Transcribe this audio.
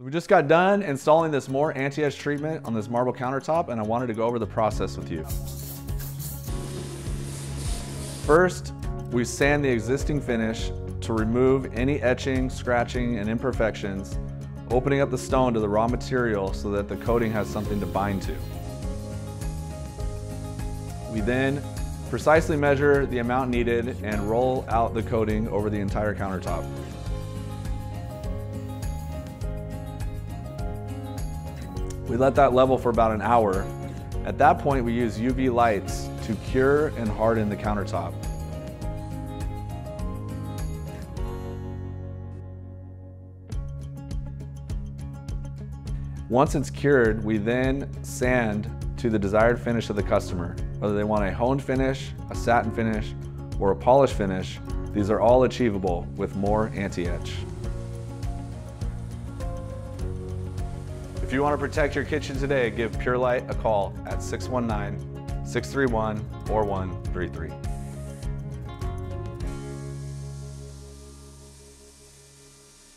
We just got done installing this more AntiEtch treatment on this marble countertop and I wanted to go over the process with you. First, we sand the existing finish to remove any etching, scratching, and imperfections, opening up the stone to the raw material so that the coating has something to bind to. We then precisely measure the amount needed and roll out the coating over the entire countertop. We let that level for about an hour. At that point, we use UV lights to cure and harden the countertop. Once it's cured, we then sand to the desired finish of the customer. Whether they want a honed finish, a satin finish, or a polished finish, these are all achievable with more AntiEtch. If you want to protect your kitchen today, give Pure Light a call at 619-631-4133.